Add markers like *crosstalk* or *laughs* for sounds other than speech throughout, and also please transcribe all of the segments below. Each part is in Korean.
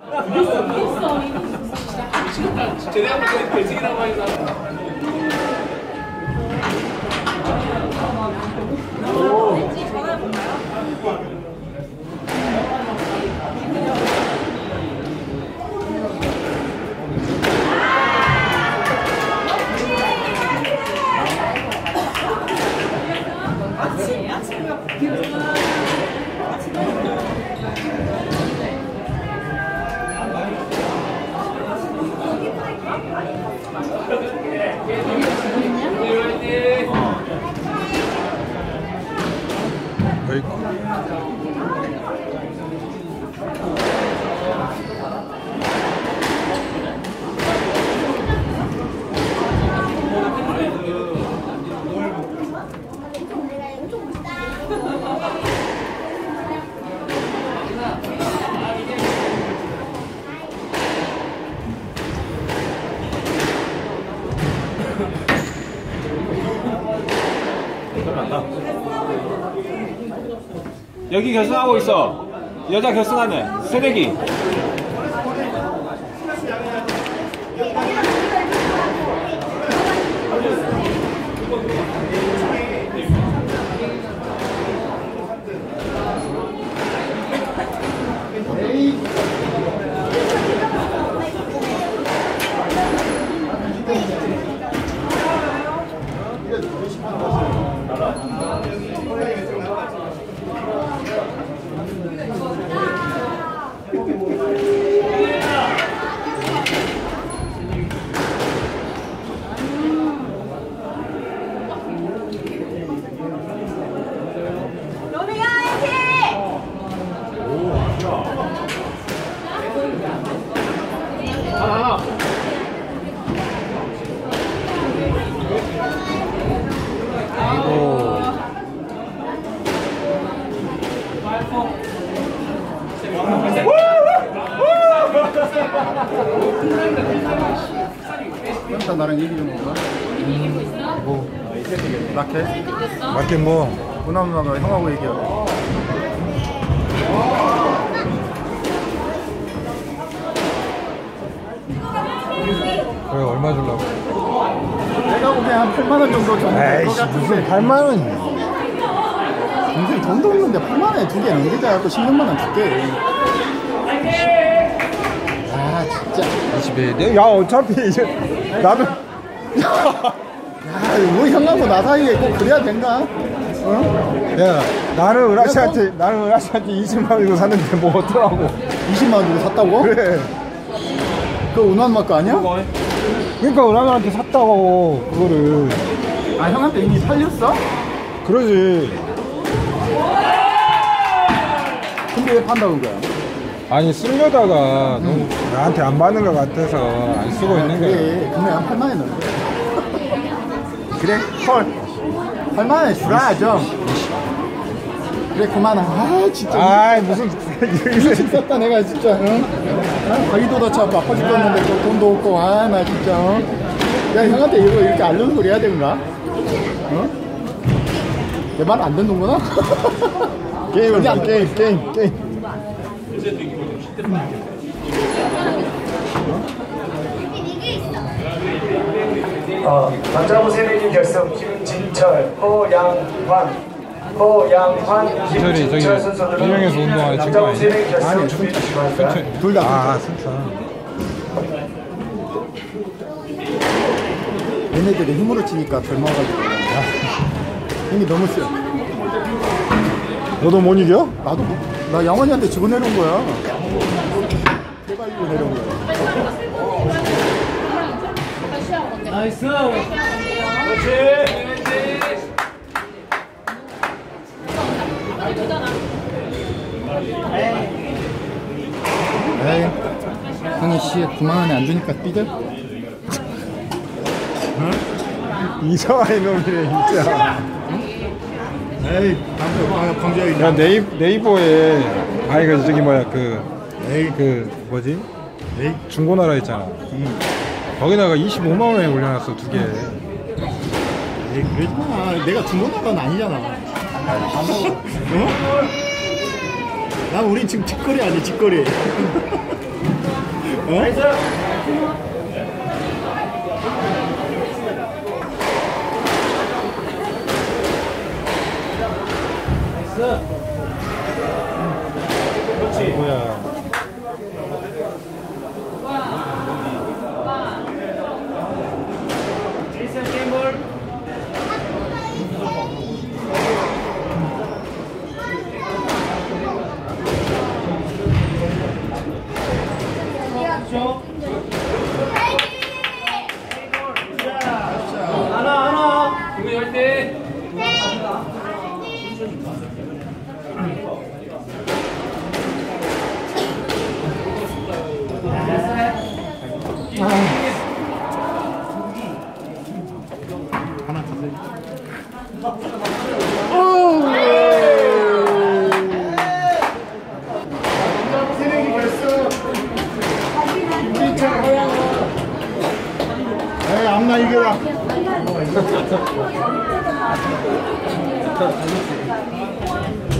여기 여기 결승하고 있어. 여자 결승하네. 새내기. 뭐? 라켓? 맞게 뭐 누나 누나가 형하고 얘기하래. 그래 얼마 주려고 내가 보기엔 한 8만 원 정도 정도 될것 에이씨 같은데. 무슨 8만 원 동생이 돈도 없는데 8만 원에 두 개 넘기자. 또 16만 원 줄게. 아 진짜. 집에 내- 야 어차피 이제 나도 *laughs* 야, 뭐 형하고 나 사이에 꼭 그래야 된가? 어? 야 나는 은하씨한테 나는 은하씨한테 20만 원 주고 샀는데 뭐 어쩌라고 20만 원 주고 샀다고? 그래 그거 운한 마크 아니야? 그러니까 은하씨한테 샀다고 그거를 아 형한테 이미 팔렸어? 그러지 근데 왜 판다는 거야? 아니 쓰려다가 너무 나한테 안 맞는 것 같아서 안 쓰고 있는 거야 그래 한 8만 원 넣어 그래 헐 8만 원 주라 좀 그래 그만하 아 진짜 아이 무슨 *laughs* 일찍 썼다 내가 진짜 응? 어? 가기도 다 아파 죽겠는데 또 돈도 없고 아 나 진짜 어? 야 형한테 이거 이렇게 알는 소리 해야 되는가? 어? 내말 안 듣는구나? *laughs* 게임을 봐, 게임 게임 게임 어, 남자부 세대님 결승 김진철, 허양환, 허양환, 김진철 선수들은 인형에서 운동하는 친구 남자부? 세대 결승 아니, 준비해 주시기 바랍니다. 둘 다. 아 진짜 얘네들이 힘으로 치니까 젊어가지고 힘이 너무 세. 너도 못 이겨? 나도 뭐- 나 양원이한테 주고 내려온 거야. 이고 내려온 거야. 에이, 형이 씨 9만 원에 안 주니까 삐져? 이상한 놈이네 진짜. 에이, 방금 광주에 야 네이, 네이버에 아니 그 저기 뭐야 그 에이 그 뭐지? 에이 중고나라 있잖아 거기다가 25만 원에 올려놨어 두 개 에이, 그러지 마. 내가 중고나라는 아니잖아. 어? 난 우린 지금 직거래 아니 직거래. *laughs* 뭐야? 새내기 결승 김진철 허양원 에 이 암나 이겨라 *laughs*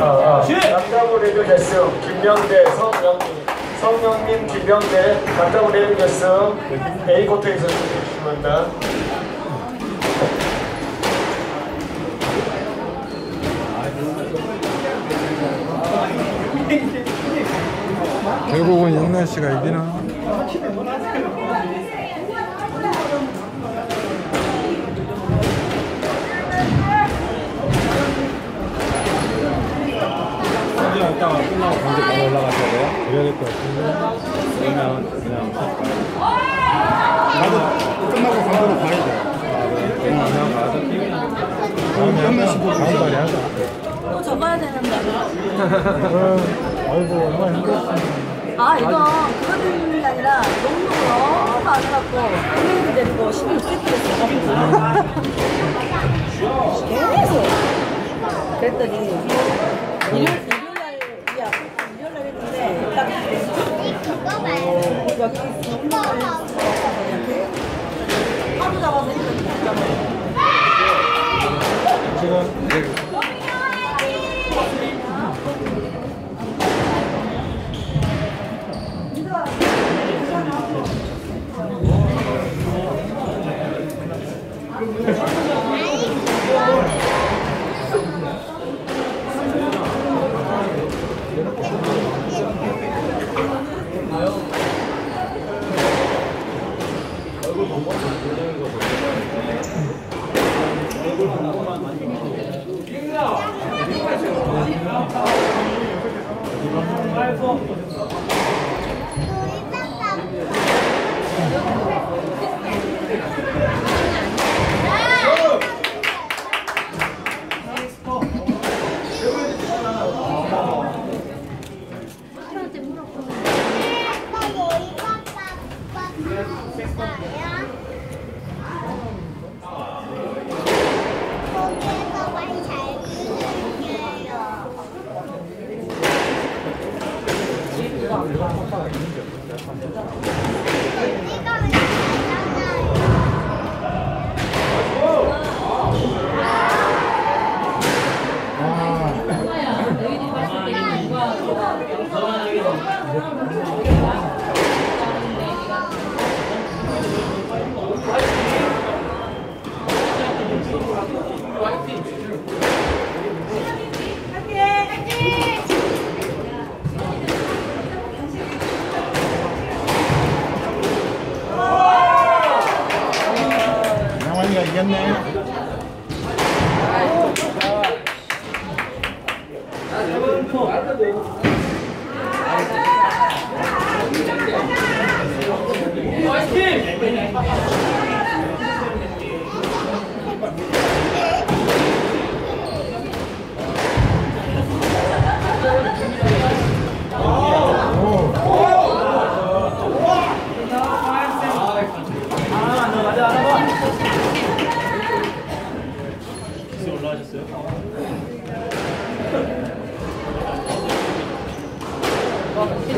아, 아, 남자부 red 결승 성영민 성영민 김명대 남자부 red 결승 A 코트에서 주십니다. 결국은 영란 씨가 이기나? 이따가 끝나고 경제 바로 올라가셔야 돼요? 그래야 될 것 같은데. 그러면 그냥 나도 끝나고 광고로 가야 돼 그냥 가서 다음에 하자. 다음 달에 하자. 또 적어야 되는데. 어, 아이고 얼마나 힘들었어. 아, 이거 그거 듣는 게 아니라 너무 너무 안 해갖고 신경 쓰게 됐어. 계속. 그랬더니 일요일, 일요일 날, 야, 일요일 날 했는데 딱 어, 여기 너무 하루 잡아서 지금 거 Thank you. Thank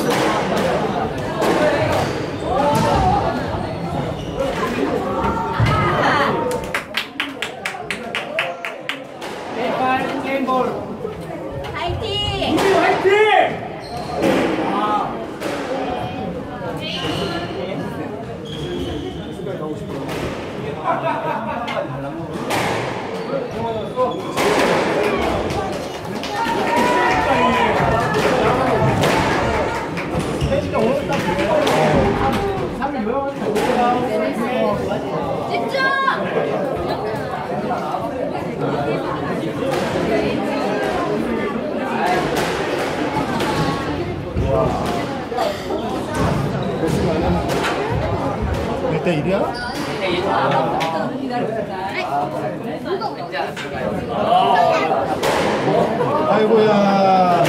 you. 아이고야.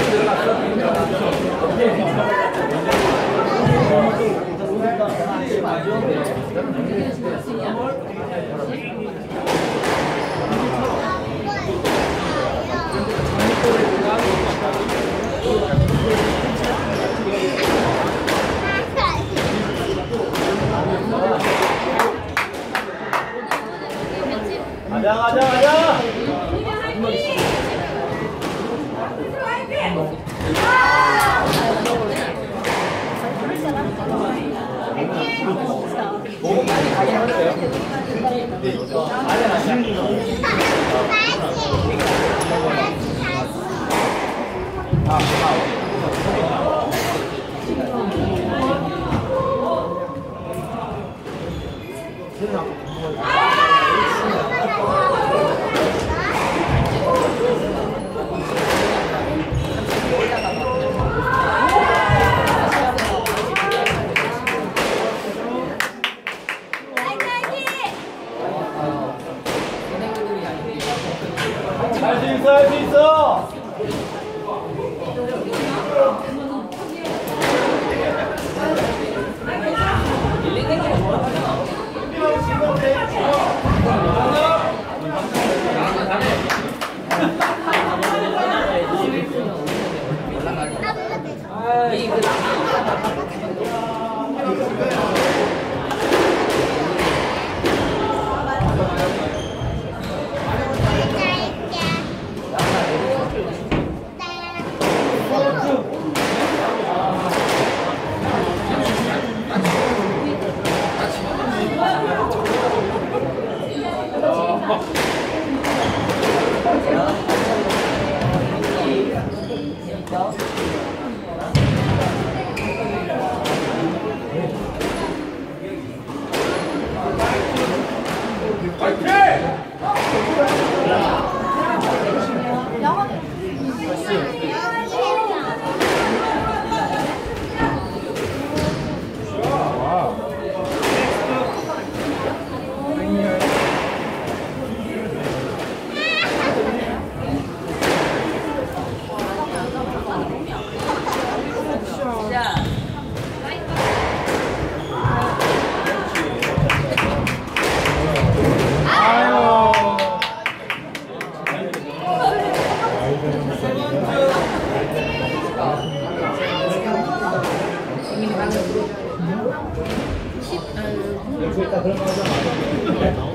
가자 가자 가자. 할수 음.